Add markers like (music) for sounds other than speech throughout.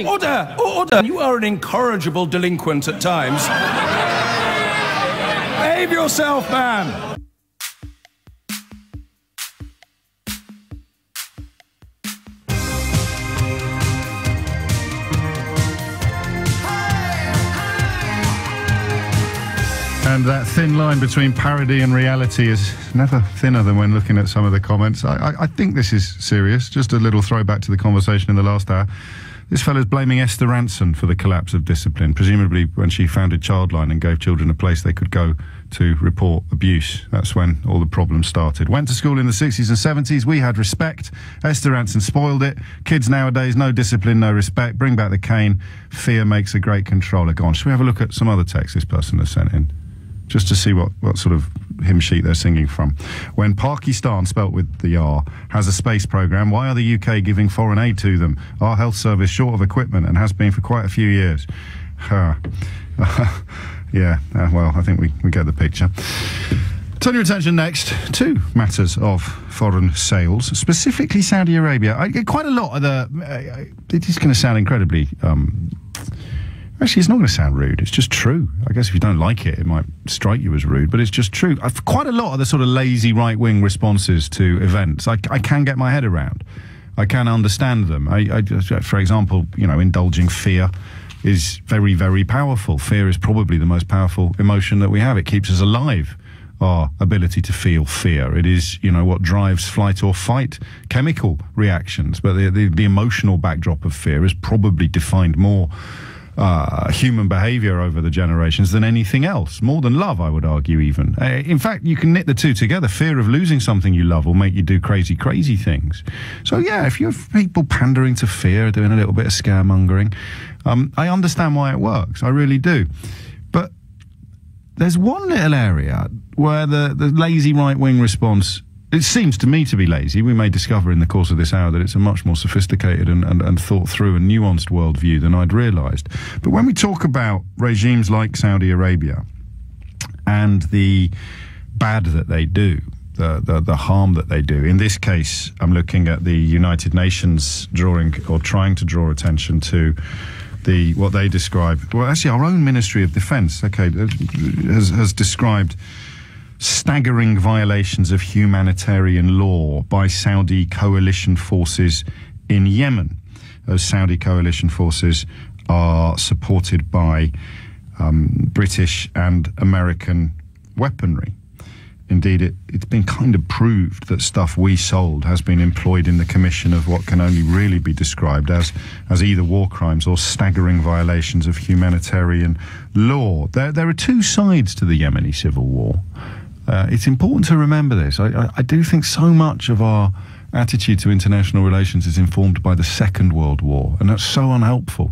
Order! Order! You are an incorrigible delinquent at times. Behave yourself, man! And that thin line between parody and reality is never thinner than when looking at some of the comments. I, I, I think this is serious. Just a little throwback to the conversation in the last hour. This fellow's blaming Esther Rantzen for the collapse of discipline, presumably when she founded Childline and gave children a place they could go to report abuse. That's when all the problems started. Went to school in the 60s and 70s. We had respect. Esther Rantzen spoiled it. Kids nowadays, no discipline, no respect. Bring back the cane. Fear makes a great controller. Go on. Should we have a look at some other texts this person has sent in? Just to see what, what sort of hymn sheet they're singing from. When Pakistan, spelt with the R, has a space program, why are the UK giving foreign aid to them? Our health service short of equipment and has been for quite a few years. Huh. (laughs) yeah, uh, well, I think we, we get the picture. Turn your attention next to matters of foreign sales, specifically Saudi Arabia. I quite a lot of the. Uh, it is going to sound incredibly. Um, actually, it's not going to sound rude. It's just true. I guess if you don't like it, it might strike you as rude, but it's just true. I've, quite a lot of the sort of lazy right wing responses to events, I, I can get my head around. I can understand them. I, I, for example, you know, indulging fear is very, very powerful. Fear is probably the most powerful emotion that we have. It keeps us alive. Our ability to feel fear. It is, you know, what drives flight or fight chemical reactions. But the, the, the emotional backdrop of fear is probably defined more uh, human behavior over the generations than anything else. More than love, I would argue, even. Uh, in fact, you can knit the two together. Fear of losing something you love will make you do crazy, crazy things. So, yeah, if you have people pandering to fear, doing a little bit of scaremongering, um, I understand why it works. I really do. But there's one little area where the, the lazy right wing response it seems to me to be lazy. We may discover in the course of this hour that it's a much more sophisticated and, and, and thought through and nuanced worldview than I'd realised. But when we talk about regimes like Saudi Arabia and the bad that they do, the, the, the harm that they do. In this case, I'm looking at the United Nations drawing or trying to draw attention to the what they describe. Well, actually, our own Ministry of Defence, okay, has, has described staggering violations of humanitarian law by Saudi coalition forces in Yemen. Those Saudi coalition forces are supported by um, British and American weaponry. Indeed, it, has been kind of proved that stuff we sold has been employed in the commission of what can only really be described as, as either war crimes or staggering violations of humanitarian law. There, there are two sides to the Yemeni civil war. Uh, it's important to remember this. I, I, I, do think so much of our attitude to international relations is informed by the Second World War, and that's so unhelpful.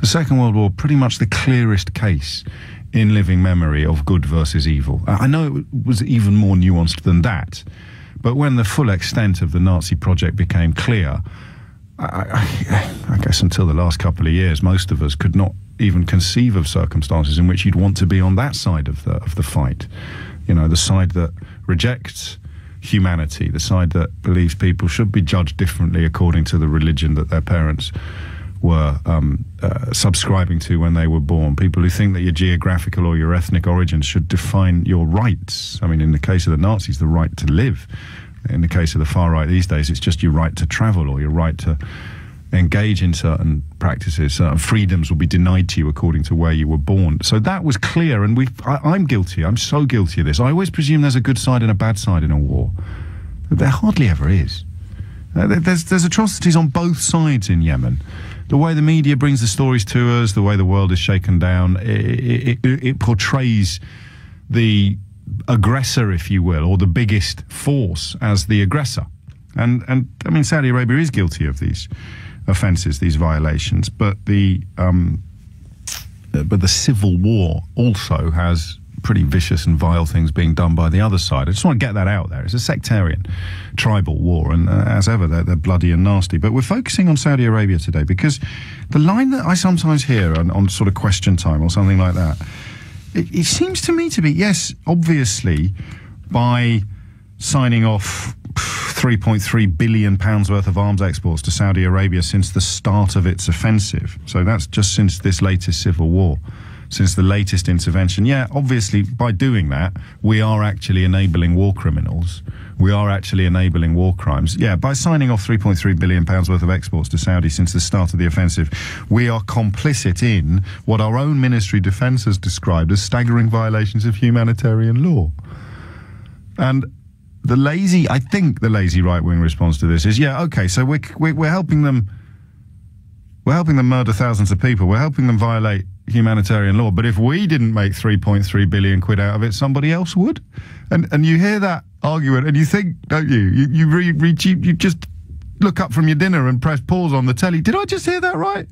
The Second World War, pretty much the clearest case in living memory of good versus evil. I know it was even more nuanced than that, but when the full extent of the Nazi project became clear, I, I, I guess until the last couple of years, most of us could not even conceive of circumstances in which you'd want to be on that side of the of the fight you know, the side that rejects humanity, the side that believes people should be judged differently according to the religion that their parents were um, uh, subscribing to when they were born. People who think that your geographical or your ethnic origins should define your rights. I mean, in the case of the Nazis, the right to live. In the case of the far right these days, it's just your right to travel or your right to engage in certain practices, certain freedoms will be denied to you according to where you were born. So that was clear, and we I'm guilty. I'm so guilty of this. I always presume there's a good side and a bad side in a war. There hardly ever is. Uh, there's there's atrocities on both sides in Yemen. The way the media brings the stories to us, the way the world is shaken down, it, it, it portrays the aggressor, if you will, or the biggest force as the aggressor. And and I mean Saudi Arabia is guilty of these offences, these violations. But the um, uh, but the civil war also has pretty vicious and vile things being done by the other side. I just want to get that out there. It's a sectarian, tribal war, and uh, as ever, they're, they're, bloody and nasty. But we're focusing on Saudi Arabia today because the line that I sometimes hear on, on sort of question time or something like that, it, it seems to me to be yes, obviously, by signing off 3.3 billion pounds worth of arms exports to Saudi Arabia since the start of its offensive. So that's just since this latest civil war, since the latest intervention. Yeah, obviously, by doing that, we are actually enabling war criminals. We are actually enabling war crimes. Yeah, by signing off 3.3 billion pounds worth of exports to Saudi since the start of the offensive, we are complicit in what our own Ministry of Defence has described as staggering violations of humanitarian law. And the lazy, I think the lazy right wing response to this is, yeah, okay, so we're, we're, helping them, we're helping them murder thousands of people. We're helping them violate humanitarian law. But if we didn't make 3.3 billion quid out of it, somebody else would. And and you hear that argument and you think, don't you? You you re, re, you, you just look up from your dinner and press pause on the telly. Did I just hear that right?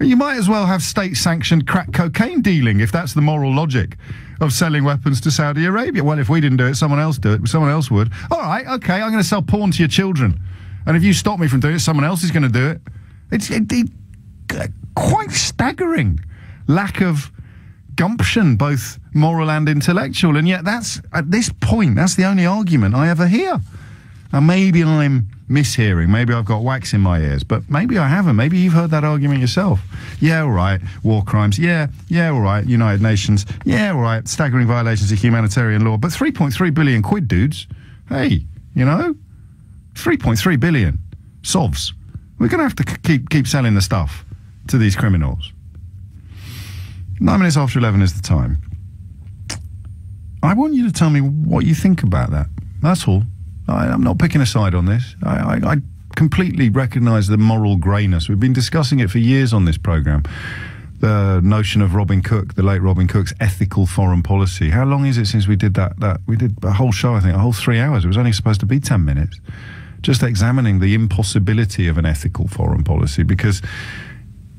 You might as well have state sanctioned crack cocaine dealing if that's the moral logic of selling weapons to Saudi Arabia. Well, if we didn't do it, someone else do it. Someone else would. All right, okay, I'm going to sell porn to your children. And if you stop me from doing it, someone else is going to do it. It's it, it, quite staggering lack of gumption, both moral and intellectual. And yet, that's at this point, that's the only argument I ever hear. Now, maybe I'm mishearing. Maybe I've got wax in my ears, but maybe I haven't. Maybe you've heard that argument yourself. Yeah, all right. War crimes. Yeah, yeah, all right. United Nations. Yeah, all right. Staggering violations of humanitarian law. But 3.3 billion quid, dudes. Hey, you know, 3.3 billion. Sovs. We're going to have to keep keep selling the stuff to these criminals. Nine minutes after 11 is the time. I want you to tell me what you think about that. That's all. I, am not picking a side on this. I, I, I completely recognise the moral greyness. We've been discussing it for years on this programme. The notion of Robin Cook, the late Robin Cook's ethical foreign policy. How long is it since we did that? That we did a whole show, I think, a whole three hours. It was only supposed to be ten minutes, just examining the impossibility of an ethical foreign policy because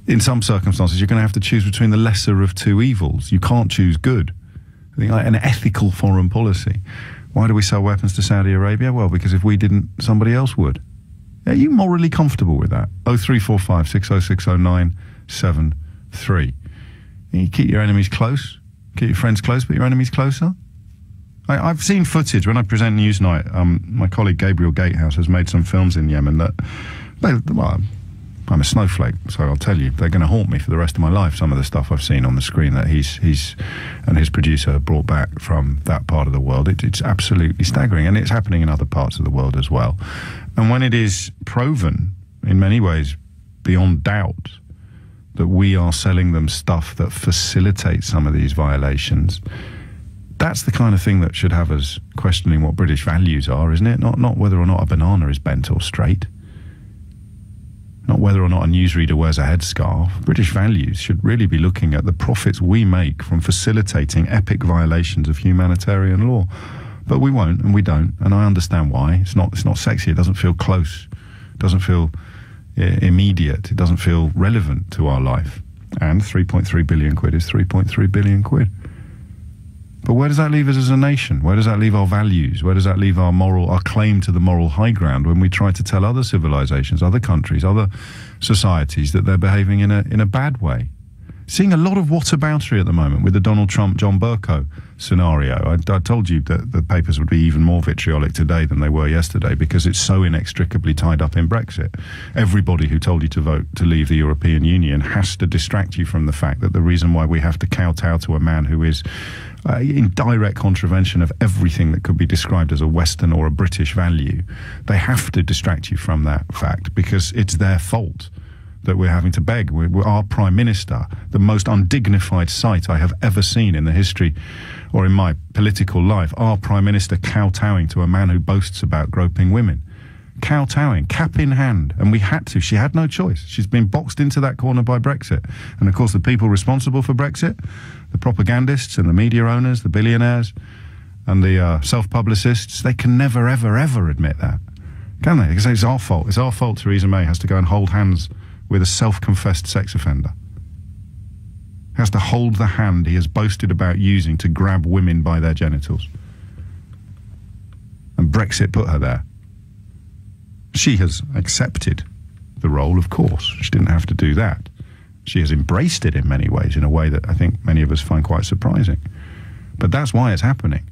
in some circumstances, you're going to have to choose between the lesser of two evils. You can't choose good. I think an ethical foreign policy. Why do we sell weapons to Saudi Arabia? Well, because if we didn't, somebody else would. Are you morally comfortable with that? 0345 6060973. You keep your enemies close, keep your friends close, but your enemies closer. I, have seen footage when I present Newsnight. Um, my colleague Gabriel Gatehouse has made some films in Yemen that, well, I'm a snowflake, so I'll tell you, they're going to haunt me for the rest of my life. Some of the stuff I've seen on the screen that he's he's and his producer brought back from that part of the world, it, it's absolutely staggering, and it's happening in other parts of the world as well. And when it is proven, in many ways, beyond doubt, that we are selling them stuff that facilitates some of these violations, that's the kind of thing that should have us questioning what British values are, isn't it? Not not whether or not a banana is bent or straight not whether or not a newsreader wears a headscarf. British values should really be looking at the profits we make from facilitating epic violations of humanitarian law. But we won't, and we don't, and I understand why. It's not. It's not sexy. It doesn't feel close. It doesn't feel immediate. It doesn't feel relevant to our life. And 3.3 billion quid is 3.3 billion quid. But where does that leave us as a nation? Where does that leave our values? Where does that leave our moral, our claim to the moral high ground when we try to tell other civilizations, other countries, other societies that they're behaving in a in a bad way? Seeing a lot of whataboutery at the moment with the Donald Trump John Bercow scenario. I, I, told you that the papers would be even more vitriolic today than they were yesterday because it's so inextricably tied up in Brexit. Everybody who told you to vote to leave the European Union has to distract you from the fact that the reason why we have to kowtow to a man who is uh, in direct contravention of everything that could be described as a Western or a British value, they have to distract you from that fact because it's their fault that we're having to beg. We're, we're our Prime Minister, the most undignified sight I have ever seen in the history or in my political life, our Prime Minister kowtowing to a man who boasts about groping women. Kowtowing, cap in hand. And we had to. She had no choice. She's been boxed into that corner by Brexit. And of course, the people responsible for Brexit, the propagandists and the media owners, the billionaires, and the uh, self publicists, they can never, ever, ever admit that. Can they? Because it's our fault. It's our fault Theresa May has to go and hold hands with a self confessed sex offender has to hold the hand he has boasted about using to grab women by their genitals. And Brexit put her there. She has accepted the role, of course. She didn't have to do that. She has embraced it in many ways, in a way that I think many of us find quite surprising. But that's why it's happening.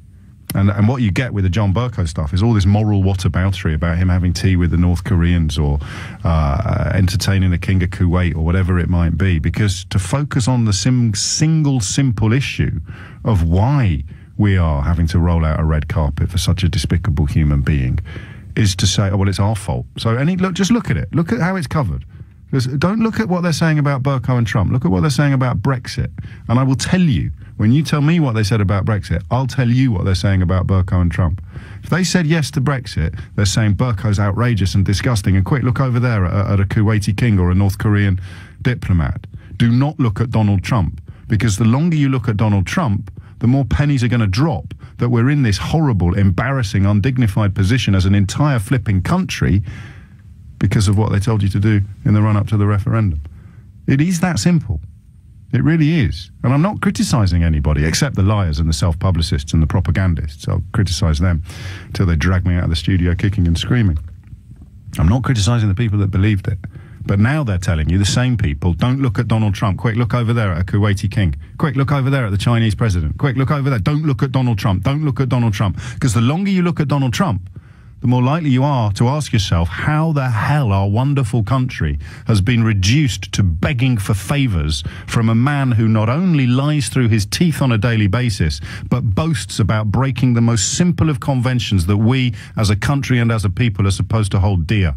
And, and what you get with the John Bercow stuff is all this moral whataboutery about him having tea with the North Koreans or uh, entertaining the King of Kuwait or whatever it might be. Because to focus on the sim- single simple issue of why we are having to roll out a red carpet for such a despicable human being is to say, oh, well, it's our fault. So any, look, just look at it. Look at how it's covered. Don't look at what they're saying about Bercow and Trump. Look at what they're saying about Brexit. And I will tell you, when you tell me what they said about Brexit, I'll tell you what they're saying about Bercow and Trump. If they said yes to Brexit, they're saying Bercow's outrageous and disgusting. And quick, look over there at, at a Kuwaiti king or a North Korean diplomat. Do not look at Donald Trump. Because the longer you look at Donald Trump, the more pennies are going to drop that we're in this horrible, embarrassing, undignified position as an entire flipping country because of what they told you to do in the run up to the referendum. It is that simple. It really is. And I'm not criticising anybody except the liars and the self publicists and the propagandists. I'll criticise them until they drag me out of the studio kicking and screaming. I'm not criticising the people that believed it. But now they're telling you, the same people, don't look at Donald Trump. Quick, look over there at a Kuwaiti king. Quick, look over there at the Chinese president. Quick, look over there. Don't look at Donald Trump. Don't look at Donald Trump. Because the longer you look at Donald Trump, the more likely you are to ask yourself how the hell our wonderful country has been reduced to begging for favours from a man who not only lies through his teeth on a daily basis, but boasts about breaking the most simple of conventions that we as a country and as a people are supposed to hold dear.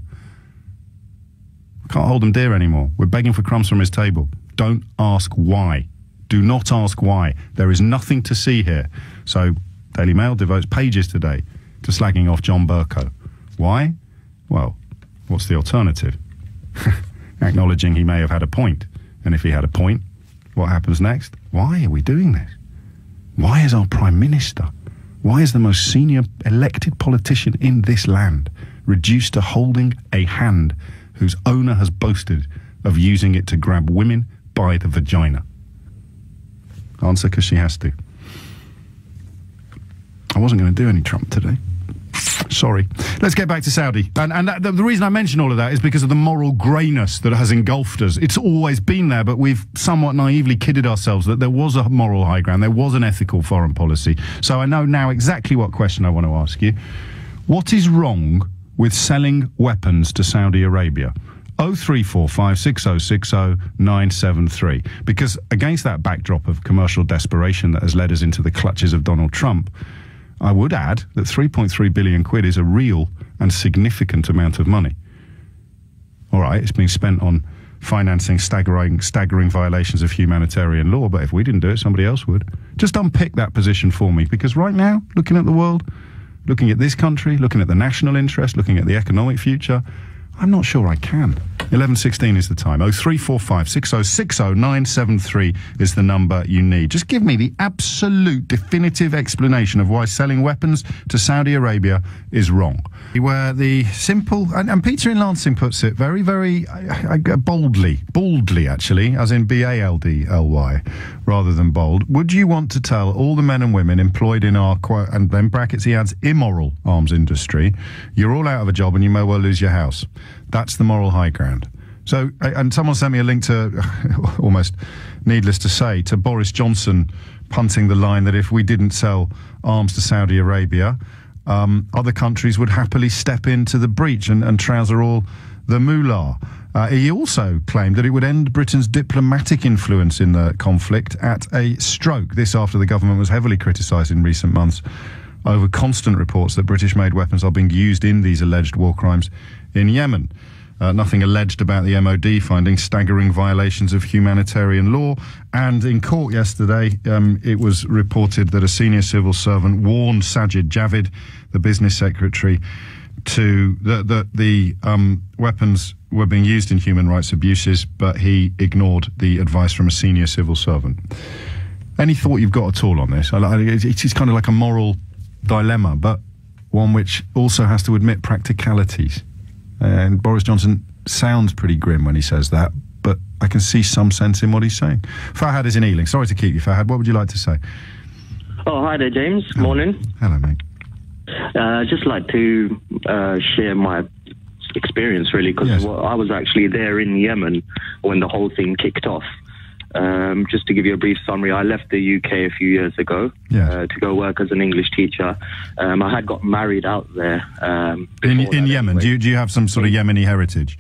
Can't hold them dear anymore. We're begging for crumbs from his table. Don't ask why. Do not ask why. There is nothing to see here. So, Daily Mail devotes pages today to slagging off John Bercow. Why? Well, what's the alternative? (laughs) Acknowledging he may have had a point. And if he had a point, what happens next? Why are we doing this? Why is our Prime Minister, why is the most senior elected politician in this land reduced to holding a hand whose owner has boasted of using it to grab women by the vagina? Answer because she has to. I wasn't going to do any Trump today. Sorry. Let's get back to Saudi. And, and that, the, the, reason I mention all of that is because of the moral greyness that has engulfed us. It's always been there, but we've somewhat naively kidded ourselves that there was a moral high ground, there was an ethical foreign policy. So I know now exactly what question I want to ask you. What is wrong with selling weapons to Saudi Arabia? 03456060973. Because against that backdrop of commercial desperation that has led us into the clutches of Donald Trump, I would add that 3.3 billion quid is a real and significant amount of money. All right, it's been spent on financing staggering, staggering violations of humanitarian law, but if we didn't do it, somebody else would. Just unpick that position for me, because right now, looking at the world, looking at this country, looking at the national interest, looking at the economic future, I'm not sure I can. 1116 is the time. 0345 6060973 is the number you need. Just give me the absolute definitive explanation of why selling weapons to Saudi Arabia is wrong. Where the simple, and, and Peter in Lansing puts it very, very uh, boldly, boldly actually, as in B A L D L Y, rather than bold. Would you want to tell all the men and women employed in our, and then brackets he adds, immoral arms industry, you're all out of a job and you may well lose your house? That's the moral high ground. So, and someone sent me a link to, (laughs) almost needless to say, to Boris Johnson punting the line that if we didn't sell arms to Saudi Arabia, um, other countries would happily step into the breach and, and trouser all the moolah. Uh, he also claimed that it would end Britain's diplomatic influence in the conflict at a stroke. This after the government was heavily criticised in recent months over constant reports that British made weapons are being used in these alleged war crimes in Yemen. Uh, nothing alleged about the MOD finding staggering violations of humanitarian law. And in court yesterday, um, it was reported that a senior civil servant warned Sajid Javid, the business secretary, to that the, the um, weapons were being used in human rights abuses, but he ignored the advice from a senior civil servant. Any thought you've got at all on this? It's kind of like a moral dilemma, but one which also has to admit practicalities. And Boris Johnson sounds pretty grim when he says that, but I can see some sense in what he's saying. Fahad is in Ealing. Sorry to keep you, Fahad. What would you like to say? Oh, hi there, James. Hello. Morning. Hello, mate. Uh, just like to uh, share my experience, really, because yes. I was actually there in Yemen when the whole thing kicked off. Um, just to give you a brief summary, I left the UK a few years ago Yes. uh, to go work as an English teacher. Um, I had got married out there. Um, In, in Yemen, anyway. do you, do you have some sort of Yemeni heritage?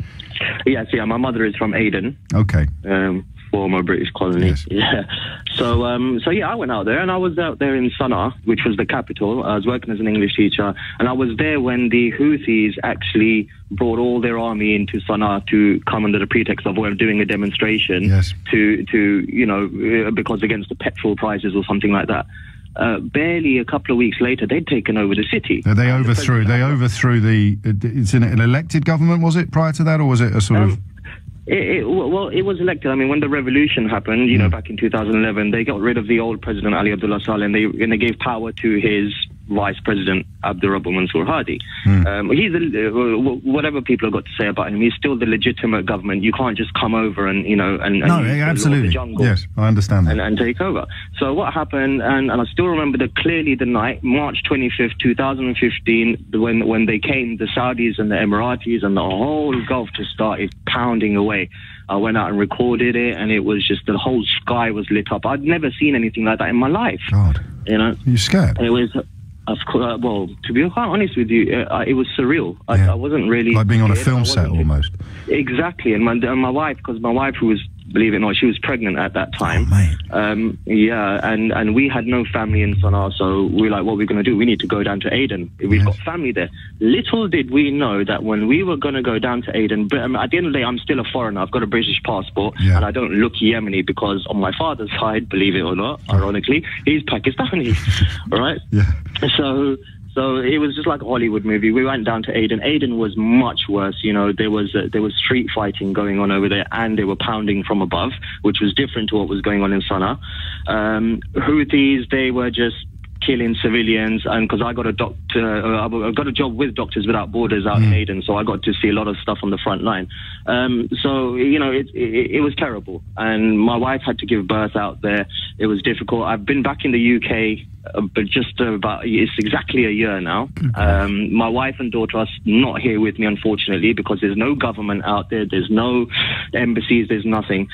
Yes, yeah. My mother is from Aden. Okay. um, former British colony. Yes. (laughs) Yeah. So, um, so yeah, I went out there, and I was out there in Sana'a, which was the capital. I was working as an English teacher, and I was there when the Houthis actually brought all their army into Sana'a to come under the pretext of well, doing a demonstration Yes. to, to you know, uh, because against the petrol prices or something like that. Uh, barely a couple of weeks later, they'd taken over the city. Uh, They overthrew. They overthrew the. uh, It's an, an elected government, was it prior to that, or was it a sort of? It, it, well, it was elected. I mean, when the revolution happened, you know, hmm. back in 2011, they got rid of the old president Ali Abdullah Saleh, and they and they gave power to his vice president Abdurrabbu Mansour Hadi. Um, he's a, uh, whatever people have got to say about him. He's still the legitimate government. You can't just come over and you know and, and no, use the law of the absolutely. jungle Yes, I understand that. and, and take over. So what happened, and, and I still remember the, clearly the night, March 25th, 2015, when when they came, the Saudis and the Emiratis and the whole Gulf just started pounding away. I went out and recorded it, and it was just the whole sky was lit up. I'd never seen anything like that in my life. God, You know, you scared? it was. Of course, uh, well, to be quite honest with you, uh, it was surreal. I, Yeah. I wasn't really Like being on a film set almost. Exactly, and my and my wife, because my wife, who was believe it or not, she was pregnant at that time. Oh. Um, yeah, and and we had no family in Sana'a, so we are like, what are we going to do? We need to go down to Aden. We've Yes. got family there. Little did we know that when we were going to go down to Aden, but um, at the end of the day, I'm still a foreigner. I've got a British passport, Yeah. and I don't look Yemeni because on my father's side, believe it or not, ironically, he's Pakistani. (laughs) all right. Yeah. So so it was just like a Hollywood movie. We went down to Aden. Aden was much worse. You know, there was uh, there was street fighting going on over there, and they were pounding from above, which was different to what was going on in Sana'a. Um, Houthis, they were just killing civilians, and because I got a doctor, uh, I got a job with Doctors Without Borders out in Aden, so I got to see a lot of stuff on the front line. Um, so you know, it, it it was terrible, and my wife had to give birth out there. It was difficult. I've been back in the UK uh, but just about it's exactly a year now. Um, my wife and daughter are not here with me, unfortunately, because there's no government out there. There's no embassies. There's nothing.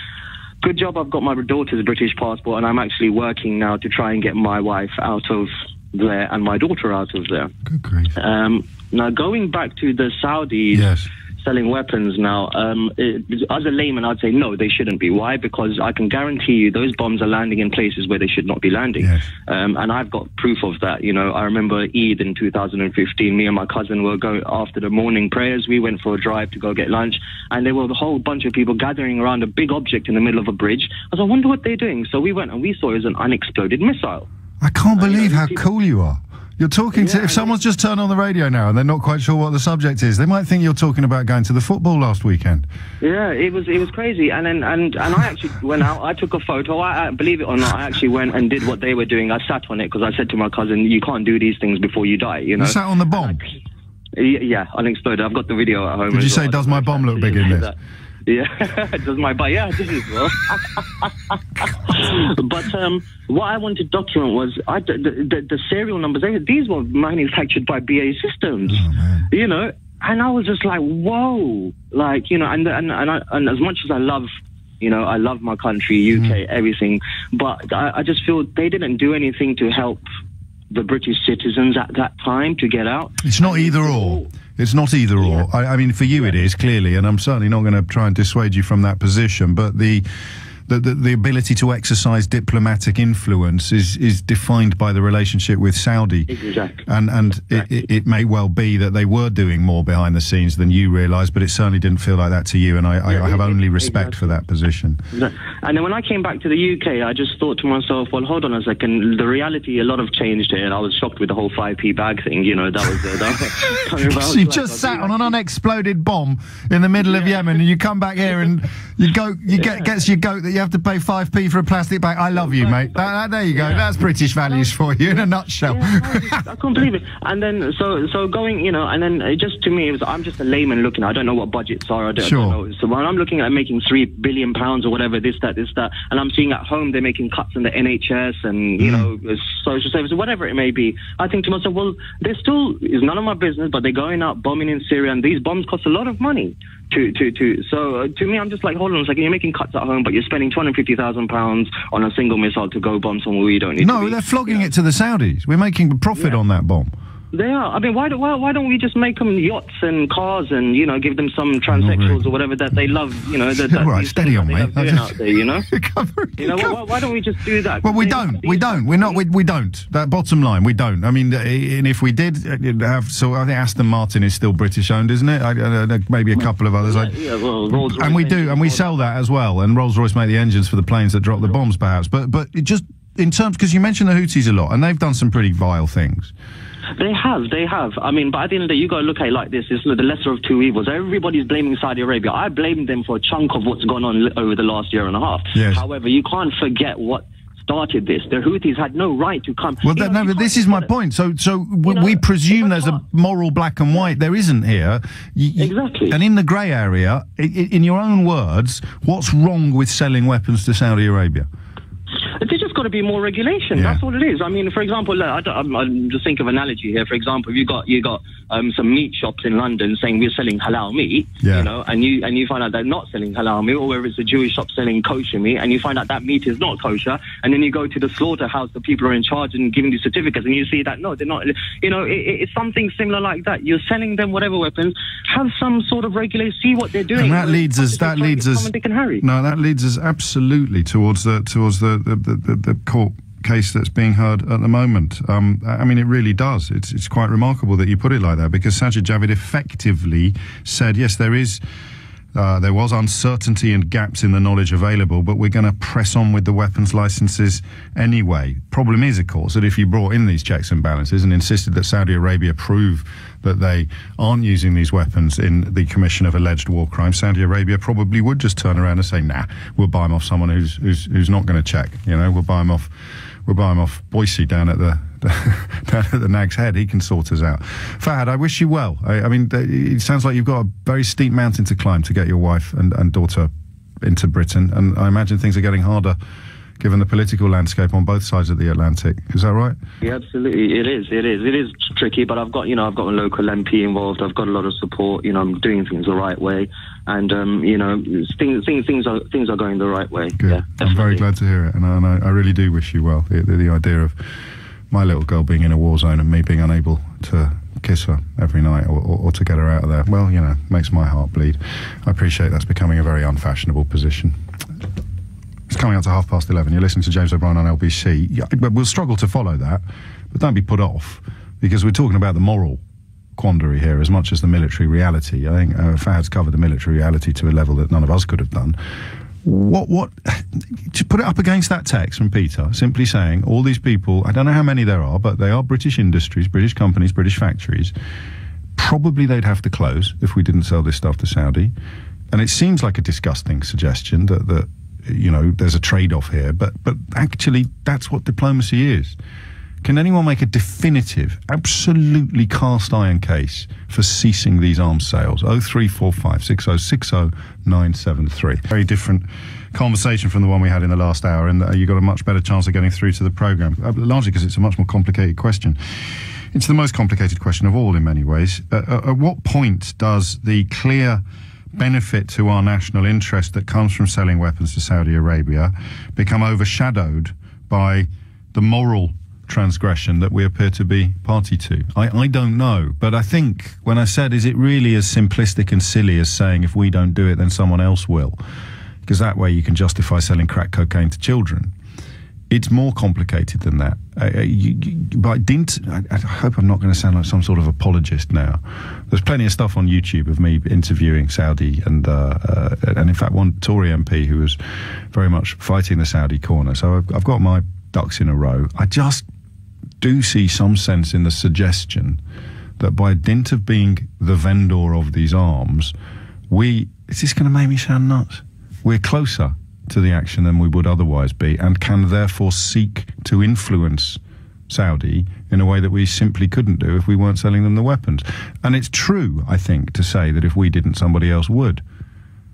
Good job. I've got my daughter's British passport, and I'm actually working now to try and get my wife out of there and my daughter out of there. Good grief. Um, now, going back to the Saudis Yes. Selling weapons now, um, it, as a layman, I'd say no, they shouldn't be. Why? Because I can guarantee you those bombs are landing in places where they should not be landing. Yes. Um, and I've got proof of that. You know, I remember Eid in 2015. Me and my cousin were going after the morning prayers. We went for a drive to go get lunch, and there were a whole bunch of people gathering around a big object in the middle of a bridge. I was, I wonder what they're doing. So we went and we saw it was an unexploded missile. I can't believe know, how people- cool you are. You're talking to. If someone's just turned on the radio now and they're not quite sure what the subject is, they might think you're talking about going to the football last weekend. Yeah, it was it was crazy, and then and and I actually went out. I took a photo. I, I believe it or not, I actually went and did what they were doing. I sat on it because I said to my cousin, "You can't do these things before you die." You know. You sat on the bomb. I, Yeah, unexploded. I've got the video at home. Did you say, well. "Does my bomb look big in (laughs) this?" Yeah, (laughs) it does my bomb? Yeah, I did as well. (laughs) but um, what I wanted to document was I, the, the, the serial numbers. They, these were manufactured by BAE Systems. Oh, you know, and I was just like, whoa, like you know, and and and, I, and as much as I love. You know, I love my country, UK, Mm-hmm. everything, but I, I just feel they didn't do anything to help the British citizens at that time to get out. It's not either or. It's not either or. I, I mean, for you it is clearly, and I'm certainly not going to try and dissuade you from that position. But the the, the, the ability to exercise diplomatic influence is, is defined by the relationship with Saudi. Exactly. And and it, it, it may well be that they were doing more behind the scenes than you realise, but it certainly didn't feel like that to you. And I, I, I have it- only respect for that position. And then when I came back to the UK, I just thought to myself, well, hold on a second. The reality, a lot have changed here, and I was shocked with the whole 5p bag thing. You know, that was uh, that, So (laughs) (laughs) you just sat on an unexploded bomb in the middle of Yemen, and you come back here and you go, you get gets your goat that you have to pay five p for a plastic bag. I love you, mate. That- that- there you go. That's British values for you in a nutshell. Yeah, I, I couldn't believe it. And then, so so going, you know, and then it just to me, it was I'm just a layman looking. I don't know what budgets are. I don't, I Sure. don't know. So when I'm looking at making three billion pounds or whatever, this, that, this, that, and I'm seeing at home they're making cuts in the NHS and you mm. know social services, whatever it may be. I think to myself, well, there still is none of my business, but they're going out bombing in Syria, and these bombs cost a lot of money. To, to, to, so uh, to me, I'm just like, hold on a second. You're making cuts at home, but you're spending 250,000 pounds on a single missile to go bomb somewhere we don't need. No, they're flogging it to the Saudis. We're making a profit Yeah. on that bomb. They are. I mean, why, do, why, why don't we just make them yachts and cars and, you know, give them some transsexuals or whatever that they love, you know, that, (laughs) that All right, steady on, mate. doing out there, you know? (laughs) You know, why, why don't we just do that? Well, we don't. We don't. We're not. We, we don't. That bottom line, we don't. I mean, uh, and if we did uh, have, so I think Aston Martin is still British owned, isn't it? I, I, maybe a couple of others. I, Yeah, well, Rolls and we do, and we sell that as well. And Rolls Royce make the engines for the planes that drop the bombs, perhaps. But but it just in terms because you mentioned the Houthis a lot, and they've done some pretty vile things. They have, they have. I mean, but at the end of the day, you got to look at it like this. It's the lesser of two evils. Everybody's blaming Saudi Arabia. I blame them for a chunk of what's gone on over the last year and a half. Yes. However, you can't forget what started this. The Houthis had no right to come. Well, that, no, but this is my it. point. So, so we, know, we presume there's a moral black and white. There isn't here. Exactly. And in the grey area, in your own words, what's wrong with selling weapons to Saudi Arabia? Just got to be more regulation. Yeah. That's all it is. I mean, for example, look, I I'm just think of analogy here. For example, you got you got um, some meat shops in London saying we're selling halal meat, Yeah. you know, and you and you find out they're not selling halal meat, or whether it's a Jewish shop selling kosher meat, and you find out that meat is not kosher, and then you go to the slaughterhouse, the people are in charge and giving you certificates, and you see that no, they're not. You know, it, it- it's something similar like that. You're selling them whatever weapons, have some sort of regulation, see what they're doing. And that leads us. That leads us. And and Harry. No, that leads us absolutely towards the towards the the, the, the, the court case that's being heard at the moment. Um, I mean, it really does. It's it's quite remarkable that you put it like that because Sajid Javid effectively said, yes, there is. Uh, there was uncertainty and gaps in the knowledge available, but we're going to press on with the weapons licenses anyway. Problem is, of course, that if you brought in these checks and balances and insisted that Saudi Arabia prove that they aren't using these weapons in the commission of alleged war crimes, Saudi Arabia probably would just turn around and say, "Nah, we'll buy them off someone who's who's, who's not going to check. You know, we'll buy them off." We'll buy them off Boycie down at the (laughs) down at the Nag's Head. He can sort us out. Fahad, I wish you well. I, I mean, it sounds like you've got a very steep mountain to climb to get your wife and, and daughter into Britain, and I imagine things are getting harder given the political landscape on both sides of the Atlantic. Is that right? Yeah, absolutely. It is. It is. It is tricky, but I've got you know I've got a local MP involved. I've got a lot of support. You know, I'm doing things the right way, and um, you know things things things are things are going the right way. Good. Yeah, I'm very glad to hear it, and I, and I, I really do wish you well. The, the idea of my little girl being in a war zone and me being unable to kiss her every night or, or, or to get her out of there, well, you know, makes my heart bleed. I appreciate that's becoming a very unfashionable position. It's coming up to half past 11. You're listening to James O'Brien on LBC. But we'll struggle to follow that, but don't be put off because we're talking about the moral quandary here as much as the military reality. I think uh, Fahad's covered the military reality to a level that none of us could have done. What, what, to put it up against that text from Peter, simply saying all these people, I don't know how many there are, but they are British industries, British companies, British factories. Probably they'd have to close if we didn't sell this stuff to Saudi. And it seems like a disgusting suggestion that, that you know, there's a trade off here, but, but actually, that's what diplomacy is. Can anyone make a definitive, absolutely cast iron case for ceasing these arms sales? 0345 6060 973. Very different conversation from the one we had in the last hour, and uh, you got a much better chance of getting through to the programme, uh, largely because it's a much more complicated question. It's the most complicated question of all in many ways. Uh, uh, at what point does the clear benefit to our national interest that comes from selling weapons to Saudi Arabia become overshadowed by the moral transgression that we appear to be party to? I, I don't know. But I think when I said, is it really as simplistic and silly as saying if we don't do it, then someone else will? Because that way you can justify selling crack cocaine to children. It's more complicated than that. Uh, you, you, I, I hope I'm not going to sound like some sort of apologist now. There's plenty of stuff on YouTube of me interviewing Saudi and uh, uh, and in fact one Tory MP who was very much fighting the Saudi corner. So I've, I've got my ducks in a row. I just do see some sense in the suggestion that by dint of being the vendor of these arms, we is this going to make me sound nuts? We're closer to the action than we would otherwise be, and can therefore seek to influence Saudi in a way that we simply couldn't do if we weren't selling them the weapons. And it's true, I think, to say that if we didn't, somebody else would.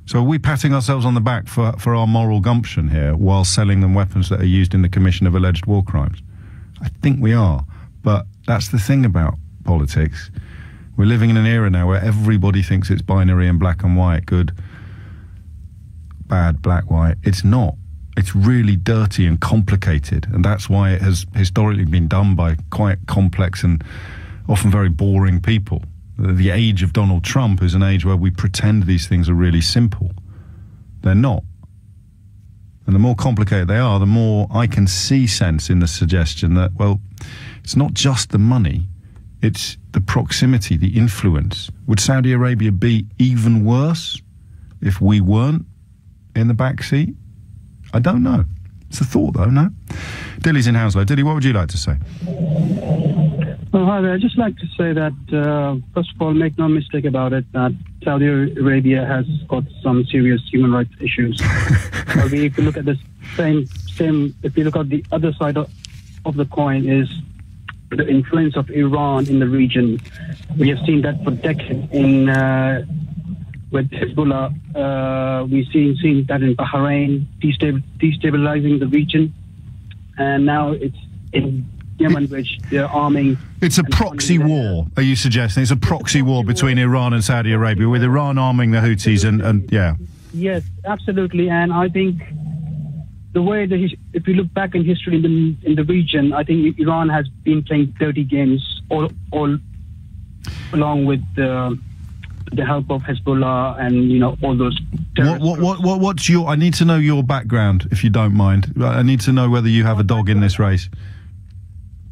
So are we patting ourselves on the back for, for our moral gumption here while selling them weapons that are used in the commission of alleged war crimes? I think we are. But that's the thing about politics. We're living in an era now where everybody thinks it's binary and black and white, good, bad, black, white. It's not. It's really dirty and complicated, and that's why it has historically been done by quite complex and often very boring people. The age of Donald Trump is an age where we pretend these things are really simple. They're not. And the more complicated they are, the more I can see sense in the suggestion that, well, it's not just the money, it's the proximity, the influence. Would Saudi Arabia be even worse if we weren't in the back seat? I don't know. It's a thought, though, no? Dilly's in Hounslow. Dilly, what would you like to say? Well, hi there. I'd just like to say that, uh, first of all, make no mistake about it, that Saudi Arabia has got some serious human rights issues. (laughs) but if you look at the same, same, if you look at the other side of, of the coin, is the influence of Iran in the region. We have seen that for decades in uh, with Hezbollah. Uh, we've seen, seen that in Bahrain, destabil- destabilizing the region, and now it's in Yemen, which they're arming. It's a proxy war, are you suggesting? It's a proxy war between Iran and Saudi Arabia, with Iran arming the Houthis and, and yeah. Yes, absolutely. And I think the way that if you look back in history in the, in the region, I think Iran has been playing dirty games all, all along with the, the help of Hezbollah and you know all those. What, what, what, what, what's your? I need to know your background, if you don't mind. I need to know whether you have a dog in this race.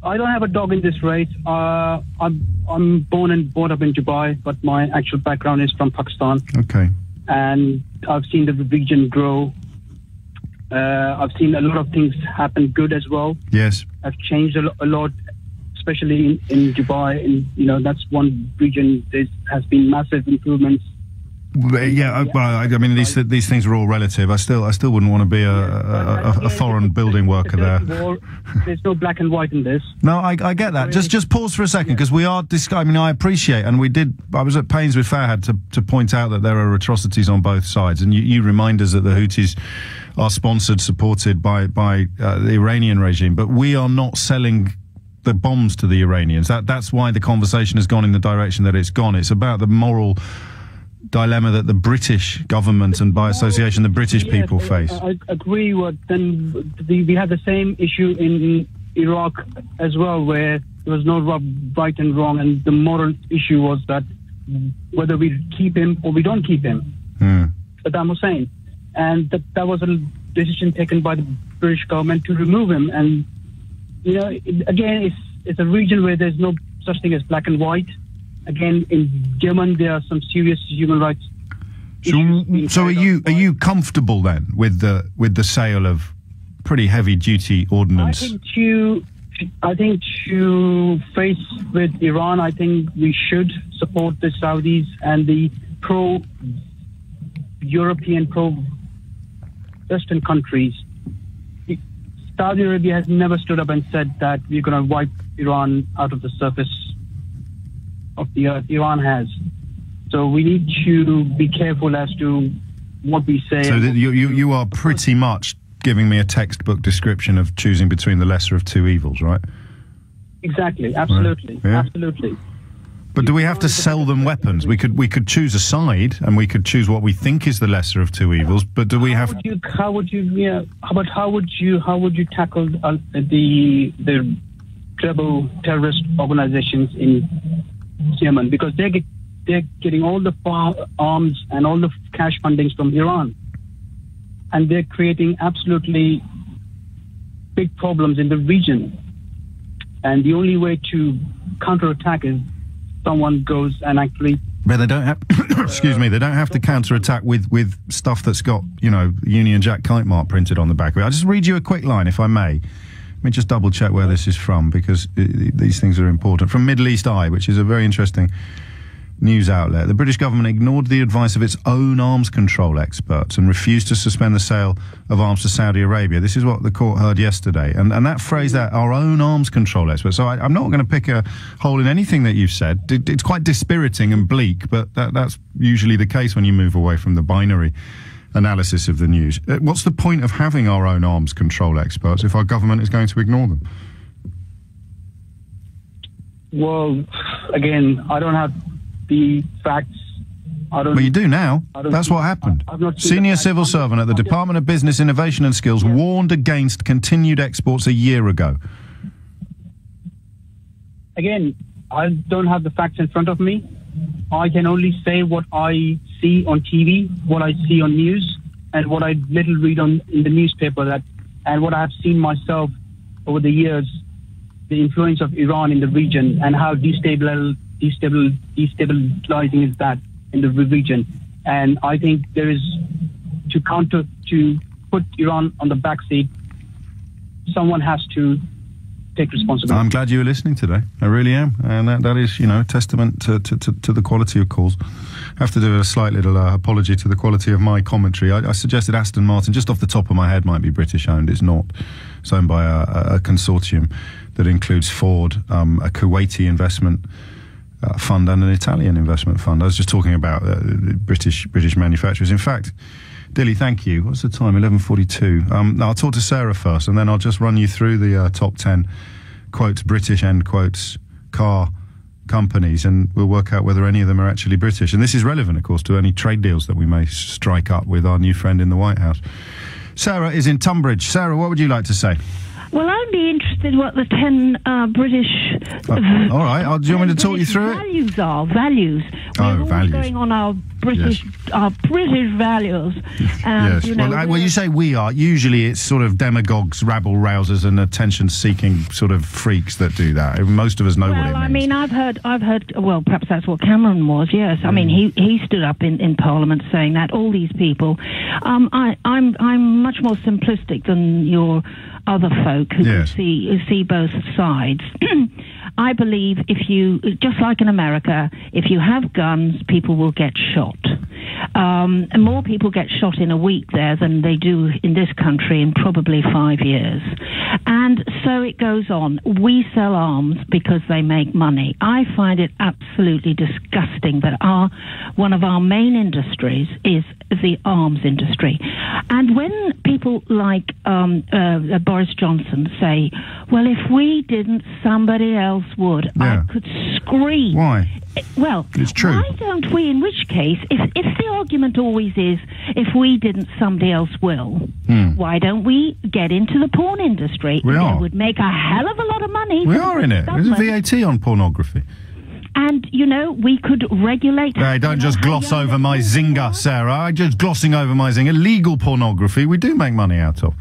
I don't have a dog in this race. Uh, I'm I'm born and brought up in Dubai, but my actual background is from Pakistan. Okay. And I've seen the region grow. Uh, I've seen a lot of things happen good as well. Yes. I've changed a, a lot, especially in, in Dubai. And you know that's one region. There has been massive improvements yeah, well, I, I mean these these things are all relative. I still I still wouldn't want to be a, a, a, a foreign building worker there. There's no black and white in this. No, I, I get that. Just just pause for a second because we are. Dis- I mean, I appreciate, and we did. I was at pains with Fahad to to point out that there are atrocities on both sides, and you, you remind us that the Houthis are sponsored, supported by by uh, the Iranian regime, but we are not selling the bombs to the Iranians. That that's why the conversation has gone in the direction that it's gone. It's about the moral dilemma that the British government and by association the British yes, people face. I, agree. What then we had the same issue in Iraq as well, where there was no right and wrong, and the moral issue was that whether we keep him or we don't keep him, hmm. Saddam Hussein, and that that was a decision taken by the British government to remove him. And you know, it, again, it's it's a region where there's no such thing as black and white again, in Yemen, there are some serious human rights. So, so are you are you comfortable then with the with the sale of pretty heavy duty ordnance? I think to I think to face with Iran, I think we should support the Saudis and the pro European, pro Western countries. Saudi Arabia has never stood up and said that we're going to wipe Iran out of the surface of the earth Iran has. So we need to be careful as to what we say. So you, you, you are pretty much giving me a textbook description of choosing between the lesser of two evils, right? Exactly, absolutely, right. yeah. absolutely. But do we have to sell them weapons? We could we could choose a side, and we could choose what we think is the lesser of two evils. But do we have? How would you? How would you? Yeah. But how would you? How would you tackle uh, the the rebel terrorist organizations in Yemen because they get they're getting all the arms and all the cash fundings from Iran, and they're creating absolutely big problems in the region. And the only way to counterattack is someone goes and actually. But they don't have. (coughs) excuse me. They don't have to counterattack with with stuff that's got you know Union Jack kite mark printed on the back of it. I'll just read you a quick line, if I may. Let me just double check where this is from because it, these things are important. From Middle East Eye, which is a very interesting news outlet. The British government ignored the advice of its own arms control experts and refused to suspend the sale of arms to Saudi Arabia. This is what the court heard yesterday. And, and that phrase, that our own arms control experts. So I, am not going to pick a hole in anything that you've said. It, it's quite dispiriting and bleak, but that, that's usually the case when you move away from the binary analysis of the news. Uh, what's the point of having our own arms control experts if our government is going to ignore them? Well, again, I don't have the facts. I don't. Well, you do now. That's what happened. I- I've not Senior civil servant at the Department of Business, Innovation and Skills warned against continued exports a year ago. again, I don't have the facts in front of me. I can only say what I see on TV, what I see on news, and what I little read on in the newspaper that, and what I have seen myself over the years, the influence of Iran in the region and how destabil, destabil, destabilizing is that in the region. And I think there is to counter to put Iran on the back seat. Someone has to take responsibility. I'm glad you were listening today. I really am, and that, that is, you know, testament to, to, to, to the quality of calls. I have to do a slight little uh, apology to the quality of my commentary. I, I suggested Aston Martin, just off the top of my head, might be British owned. It's not. It's owned by a, a, consortium that includes Ford, um, a Kuwaiti investment. Uh, fund and an Italian investment fund. I was just talking about uh, British British manufacturers. In fact, Dilly, thank you. What's the time? Eleven forty-two. Um, now I'll talk to Sarah first, and then I'll just run you through the uh, top ten quotes British end quotes car companies, and we'll work out whether any of them are actually British. And this is relevant, of course, to any trade deals that we may strike up with our new friend in the White House. Sarah is in Tunbridge. Sarah, what would you like to say? Well, I'd be interested what the ten uh, British. Uh, all right. Do you want me to talk you through it? Values are values. Oh, We're values. going on our British, our British values. And, yes. You know, well, I, well, you say we are. Usually, it's sort of demagogues, rabble rousers, and attention-seeking sort of freaks that do that. Most of us know what it Well, means. I mean, I've heard, I've heard. Well, perhaps that's what Cameron was. Yes, I Mm. mean, he he stood up in, in Parliament saying that all these people. Um, I, I'm I'm much more simplistic than your other folk who Yes. can see see both sides. (clears throat) I believe if you, just like in America, if you have guns, people will get shot. Um, and more people get shot in a week there than they do in this country in probably five years. And so it goes on. We sell arms because they make money. I find it absolutely disgusting that our one of our main industries is the arms industry. And when people like um, uh, Boris Johnson say, "Well, if we didn't, somebody else would," Yeah. I could scream. Why? Well, It's true. Why don't we? In which case, if if the argument always is, if we didn't, somebody else will. Why don't we get into the porn industry? Hmm. We It would make a hell of a lot of money. We are in it. There's a. VAT on pornography. And you know, we could regulate. Hey, don't just gloss over my zinger. Sarah. I'm just glossing over my zinger. Legal pornography, we do make money out of.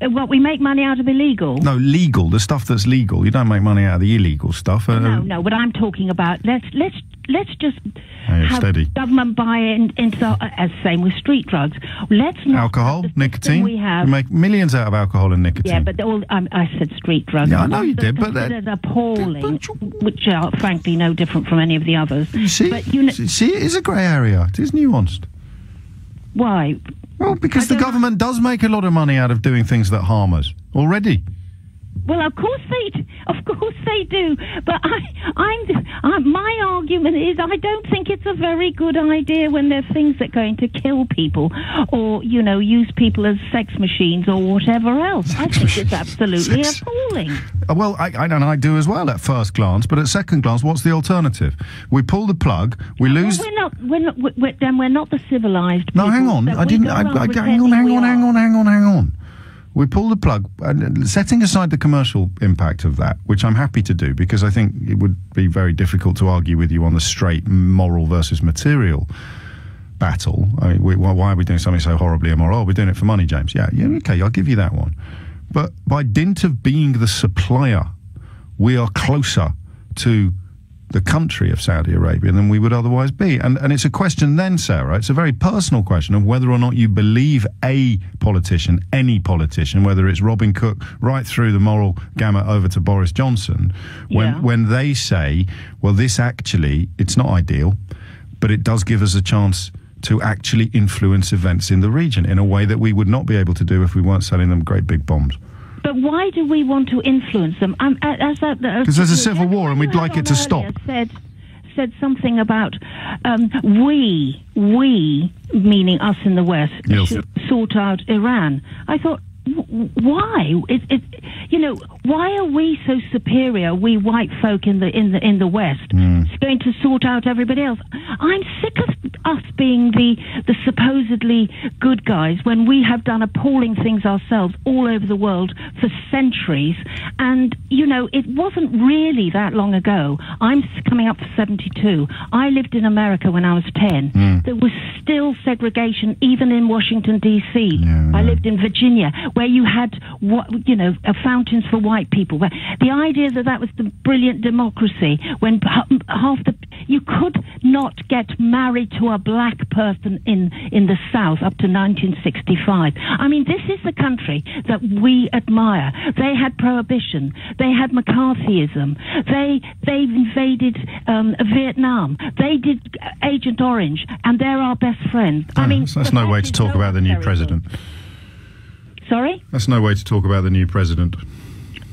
Uh, What we make money out of illegal. No, legal, the stuff that's legal. You don't make money out of the illegal stuff. Uh, No, no. What I'm talking about let's let's let's just Hey, have steady. government buy in, into the, uh, as same with street drugs. Let's not Alcohol, have the system nicotine. We have. make millions out of alcohol and nicotine. Yeah, but all, um, I said street drugs. Yeah, I know you did, but that- considered appalling, which are frankly no different from any of the others. you see, but you know, see, it is a grey area. It is nuanced. why? Well, because the government does make a lot of money out of doing things that harm us already. Well, of course they, of course they do. But I, I'm, I, my argument is I don't think it's a very good idea when there are things that are going to kill people, or you know, use people as sex machines or whatever else. I think it's absolutely Sex- appalling. Uh, Well, I, I, and I do as well at first glance, but at second glance, what's the alternative? We pull the plug, we Well, lose. we're not. We're not. We're- then we're not the civilized. No, people hang on. I didn't. I, I, hang on, hang on, hang on, hang on, hang on. We pull the plug, and setting aside the commercial impact of that, which I'm happy to do because I think it would be very difficult to argue with you on the straight moral versus material battle. I mean, we, why are we doing something so horribly immoral? Oh, we're doing it for money, James. Yeah, yeah, okay, I'll give you that one. But by dint of being the supplier, we are closer to the country of Saudi Arabia than we would otherwise be. And, and it's a question then, Sarah, it's a very personal question of whether or not you believe a politician, any politician, whether it's Robin Cook right through the moral gamut over to Boris Johnson, when, Yeah. when they say, well, this actually, it's not ideal, but it does give us a chance to actually influence events in the region in a way that we would not be able to do if we weren't selling them great big bombs. But why do we want to influence them? Um, as Because there's a civil war and we'd like it to stop. Said said something about um, we we meaning us in the West Yes. should sort out Iran. I thought. Why? It, it, you know, why are we so superior? We white folk in the in the in the West, Mm. going to sort out everybody else. I'm sick of us being the the supposedly good guys when we have done appalling things ourselves all over the world for centuries. And you know, it wasn't really that long ago. I'm coming up for 72. I lived in America when I was 10. Mm. There was still segregation even in Washington D.C. Yeah, I lived in Virginia where you had what you know uh, fountains for white people. Where the idea that that was the brilliant democracy when half the you could not get married to a black person in in the South up to 1965. I mean, this is the country that we admire. They had prohibition. They had McCarthyism. They they invaded um, Vietnam. They did Agent Orange, and they're our best friends. I mean, that's, that's no way to talk about the new president. Sorry, That's no way to talk about the new president.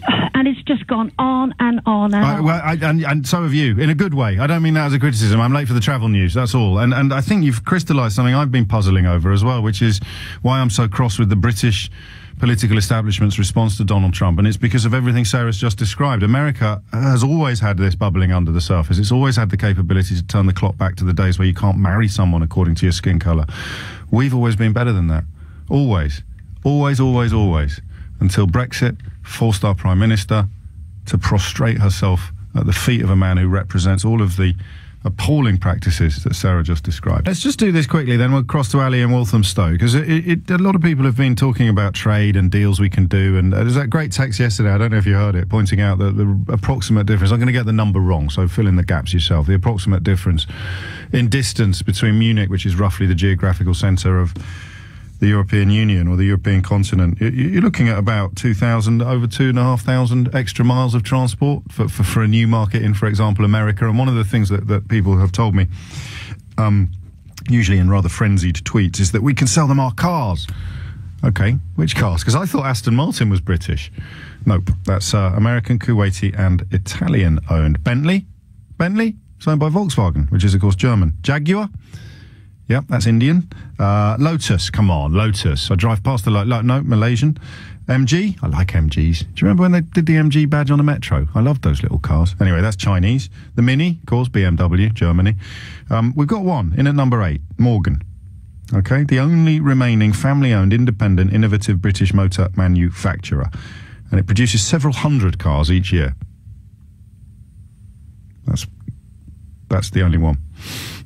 (sighs) and it's just gone on and on and I, on. well, I, and, and so have you, in a good way. I don't mean that as a criticism. I'm late for the travel news. That's all. And and I think you've crystallised something I've been puzzling over as well, which is why I'm so cross with the British political establishment's response to Donald Trump, and it's because of everything Sarah's just described. America has always had this bubbling under the surface. It's always had the capability to turn the clock back to the days where you can't marry someone according to your skin colour. We've always been better than that. Always. Always, always, always. Until Brexit forced our Prime Minister to prostrate herself at the feet of a man who represents all of the appalling practices that Sarah just described. Let's just do this quickly, then we'll cross to Ali and Walthamstow, because a lot of people have been talking about trade and deals we can do. And there's that great text yesterday, I don't know if you heard it, pointing out that the approximate difference, I'm going to get the number wrong, so fill in the gaps yourself. The approximate difference in distance between Munich, which is roughly the geographical centre of the European Union or the European continent, you- you're looking at about 2,000, over 2,500 extra miles of transport for, for, for a new market in, for example, America. And one of the things that, that people have told me, um, usually in rather frenzied tweets, is that we can sell them our cars. Okay, which cars? Because I thought Aston Martin was British. Nope, that's uh, American, Kuwaiti, and Italian owned. Bentley? Bentley? It's owned by Volkswagen, which is, of course, German. Jaguar? Yep, that's Indian. Uh, Lotus, come on, Lotus. I drive past the lo- lo- no Malaysian. MG, I like MGs. Do you remember when they did the MG badge on the metro? I loved those little cars. Anyway, that's Chinese. The Mini, of course, BMW, Germany. Um, we've got one in at number eight, Morgan. Okay, the only remaining family-owned, independent, innovative British motor manufacturer, and it produces several hundred cars each year. That's that's the only one.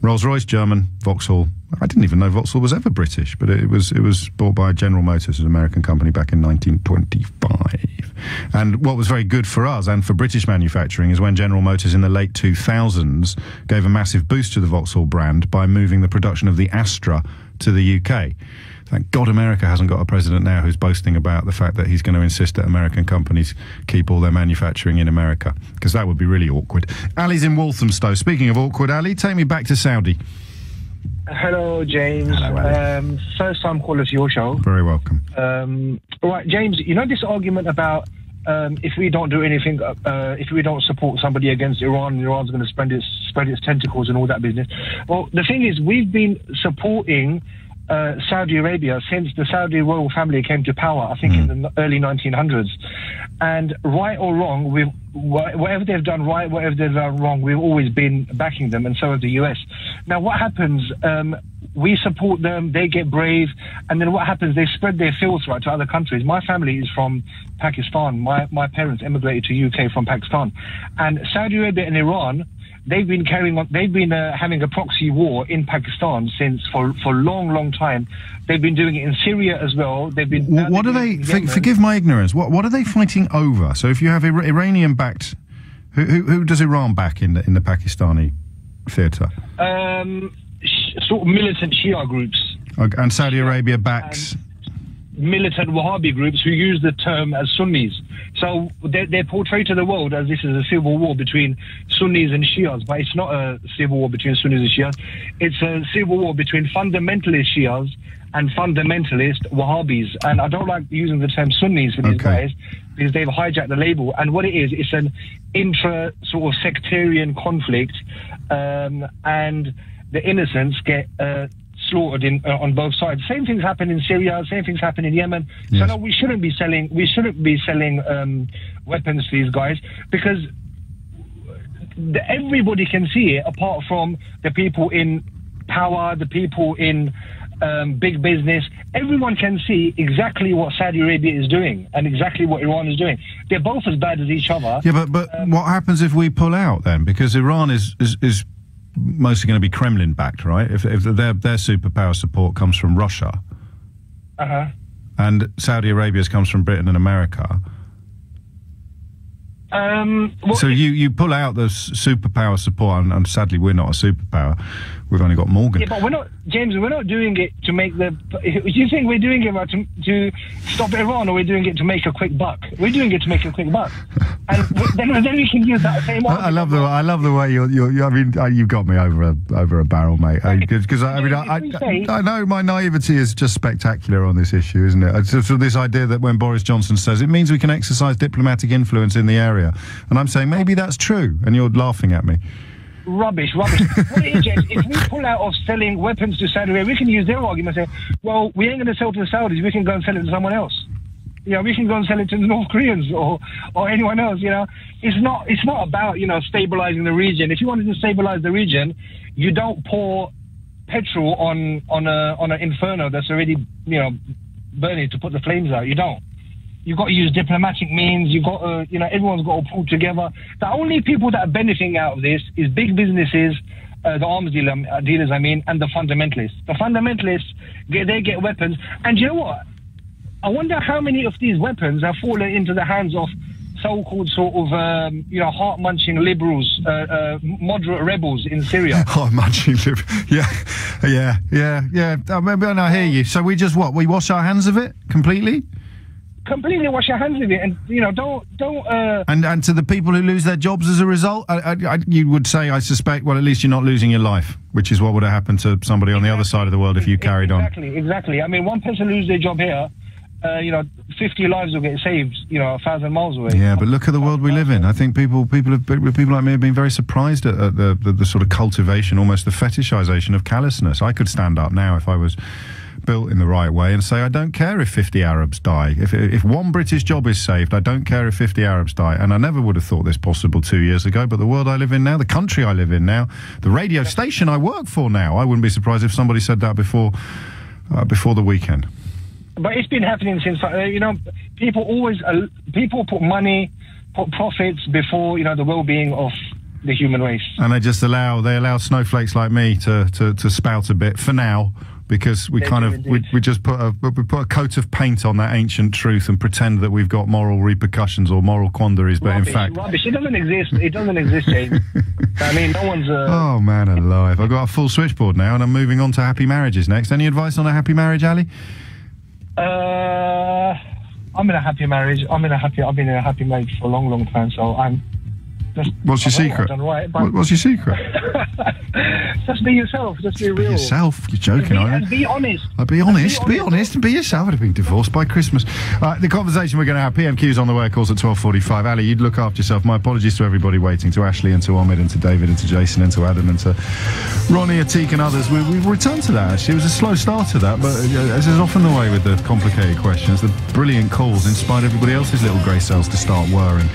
Rolls Royce, German, Vauxhall. I didn't even know Vauxhall was ever British, but it was it was bought by General Motors, an American company, back in 1925. And what was very good for us and for British manufacturing is when General Motors in the late 2000s gave a massive boost to the Vauxhall brand by moving the production of the Astra to the UK. Thank God America hasn't got a president now who's boasting about the fact that he's going to insist that American companies keep all their manufacturing in America, because that would be really awkward. Ali's in Walthamstow. Speaking of awkward, Ali, take me back to Saudi. Hello, James. Hello, um, first time caller to your show. Very welcome. Um, right, James, you know this argument about um, if we don't do anything, uh, uh, if we don't support somebody against Iran, Iran's going to spread its, spread its tentacles and all that business. Well, the thing is, we've been supporting uh, Saudi Arabia since the Saudi royal family came to power, I think in the early 1900s. And right or wrong, we've, whatever they've done right, whatever they've done wrong, we've always been backing them, and so has the US. Now, what happens? Um, we support them, they get brave, and then what happens? They spread their filth right to other countries. My family is from Pakistan. My my parents emigrated to UK from Pakistan, and Saudi Arabia and Iran. They've been carrying on. They've been uh, having a proxy war in Pakistan since for for long, long time. They've been doing it in Syria as well. They've been. what are they? doing it in For, Yemen. forgive my ignorance. What what are they fighting over? So if you have Ira- Iranian-backed, who, who who does Iran back in the in the Pakistani theatre? Um, sh- sort of militant Shia groups. Okay, And Saudi Arabia backs. militant Wahhabi groups who use the term as Sunnis. So they're, they're portrayed to the world as this is a civil war between Sunnis and Shias, but it's not a civil war between Sunnis and Shias. It's a civil war between fundamentalist Shias and fundamentalist Wahhabis. And I don't like using the term Sunnis for these Okay. guys because they've hijacked the label. And what it is, it's an intra sort of sectarian conflict, um, and the innocents get uh, slaughtered in, uh, on both sides. Same things happen in Syria. Same things happen in Yemen. So no, we shouldn't be selling. We shouldn't be selling um, weapons to these guys because the, everybody can see it, apart from the people in power, the people in um, big business. Everyone can see exactly what Saudi Arabia is doing and exactly what Iran is doing. They're both as bad as each other. Yeah, but but what happens if we pull out then? Because Iran is is, is mostly going to be Kremlin backed, right? If if their their superpower support comes from Russia Uh-huh. and Saudi Arabia's comes from Britain and America, Um, so you you pull out the superpower support, and, and sadly we're not a superpower. We've only got Morgan. Yeah, but we're not, James. We're not doing it to make the. Do you think we're doing it to, to stop Iran, or we're doing it to make a quick buck? We're doing it to make a quick buck, and then, then we can use that same. I, I love the I love the way you're, you're, you I mean uh, you've got me over a over a barrel, mate. Because I, I mean I, I, I know my naivety is just spectacular on this issue, isn't it? It's just this idea that when Boris Johnson says it means we can exercise diplomatic influence in the area, and I'm saying maybe that's true, and you're laughing at me. Rubbish, rubbish. (laughs) what it is, James, if we pull out of selling weapons to Saudi Arabia, we can use their argument and say, well, we ain't going to sell to the Saudis, we can go and sell it to someone else. You know, we can go and sell it to the North Koreans or, or anyone else, you know. It's not it's not about, you know, stabilizing the region. If you wanted to stabilize the region, you don't pour petrol on on a on an inferno that's already, you know, burning to put the flames out. You don't you've got to use diplomatic means. You've got to, you know, everyone's got to pull together. The only people that are benefiting out of this is big businesses, uh, the arms dealer, uh, dealers, I mean, and the fundamentalists. The fundamentalists, get, they get weapons. And you know what? I wonder how many of these weapons have fallen into the hands of so-called sort of, um, you know, heart-munching liberals, uh, uh, moderate rebels in Syria. (laughs) Oh, I'm munching lip. Yeah, yeah, yeah, yeah. Uh, maybe I hear you. So we just what? We wash our hands of it completely, Completely wash your hands of it, and you know, don't don't. Uh, and and to the people who lose their jobs as a result, I, I, I, you would say, I suspect. Well, at least you're not losing your life, which is what would have happened to somebody on the other side of the world if you carried on. Exactly, exactly. I mean, one person lose their job here, uh, you know, 50 lives will get saved, you know, a thousand miles away. Yeah, but look at the world we live in. I think people, people, have, people like me have been very surprised at, at the, the, the sort of cultivation, almost the fetishization of callousness. I could stand up now if I was built in the right way and say, I don't care if 50 Arabs die. If, if one British job is saved, I don't care if 50 Arabs die. And I never would have thought this possible two years ago. But the world I live in now, the country I live in now, the radio station I work for now, I wouldn't be surprised if somebody said that before, uh, before the weekend. But it's been happening since, uh, you know, people always, uh, people put money, put profits before, you know, the well-being of the human race. and they just allow they allow snowflakes like me to to, to spout a bit for now because we They kind of we, we just put a we put a coat of paint on that ancient truth and pretend that we've got moral repercussions or moral quandaries but rubbish, in fact rubbish. It doesn't exist. It doesn't exist, James. (laughs) I mean, no one's. Uh, oh man alive i've got a full switchboard now and i'm moving on to happy marriages next any advice on a happy marriage ali Uh, I'm in a happy marriage. I'm in a happy. I've been in a happy marriage for a long, long time. So I'm. Just, what's your I know what secret right, What- what's your secret just be yourself. Just be real. yourself you're joking Be, aren't and you be honest. Uh, be honest, be honest, and be yourself. I'd have been divorced by Christmas. Uh, the conversation we're going to have, PMQ's on the way, of course, at 12.45. Ali, you'd look after yourself. My apologies to everybody waiting, to Ashley and to Ahmed and to David and to Jason and to Adam and to Ronnie, Atik and others. We, we've returned to that, actually. It was a slow start to that, but uh, as is often the way with the complicated questions, the brilliant calls inspired everybody else's little grey cells to start whirring.